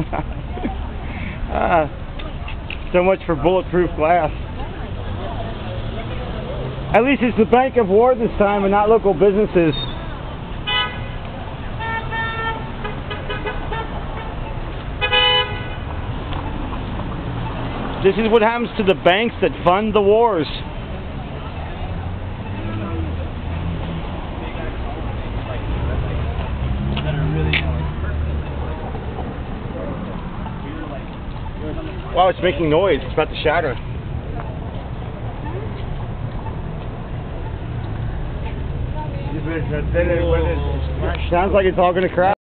so much for bulletproof glass. At least it's the Bank of War this time and not local businesses. This is what happens to the banks that fund the wars. Wow, it's making noise. It's about to shatter. Sounds like it's all going to crash.